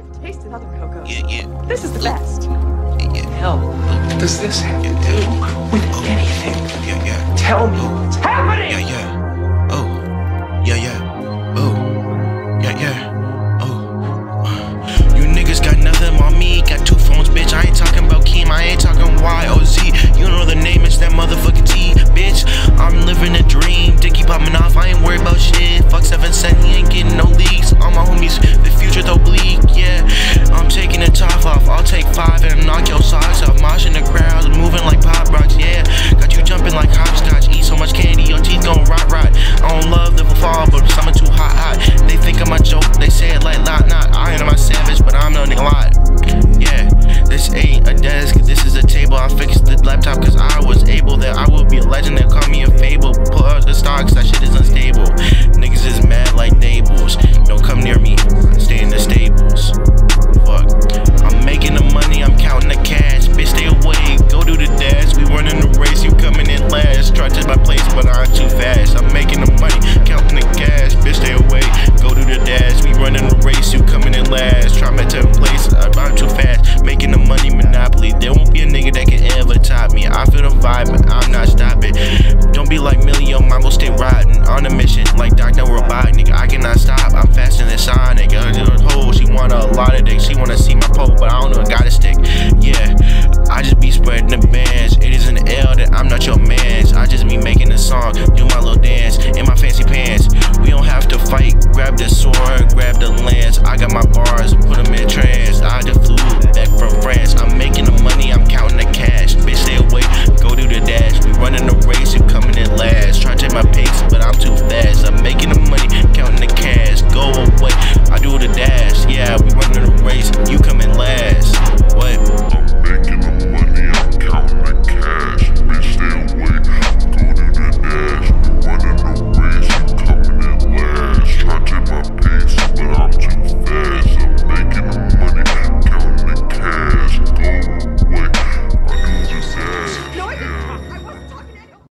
I've tasted other cocoa. Yeah, yeah. This is the best. Yeah, yeah. Hell, what does this have to do with anything? Yeah, yeah. Tell me what's happening. Top, cause I out, do my little dance in my fancy pants. We don't have to fight, grab the sword, grab the lance. I got my bars, put them in trance. I just flew back from France.